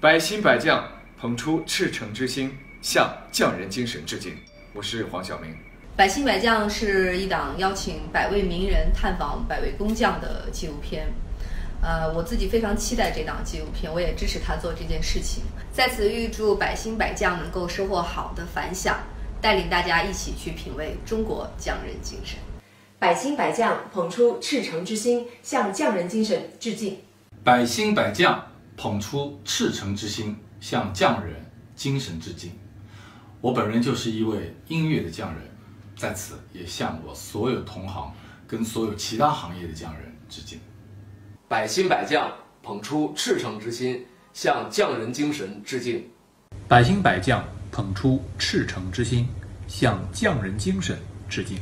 百星百将捧出赤诚之心，向匠人精神致敬。我是黄晓明。百星百将是一档邀请百位名人探访百位工匠的纪录片。呃，我自己非常期待这档纪录片，我也支持他做这件事情。在此预祝百星百将能够收获好的反响，带领大家一起去品味中国匠人精神。百星百将捧出赤诚之心，向匠人精神致敬。百星百将捧出赤诚之心，向匠人精神致敬。我本人就是一位音乐的匠人，在此也向我所有同行跟所有其他行业的匠人致敬。百兴百匠捧出赤诚之心，向匠人精神致敬。百兴百匠捧出赤诚之心，向匠人精神致敬。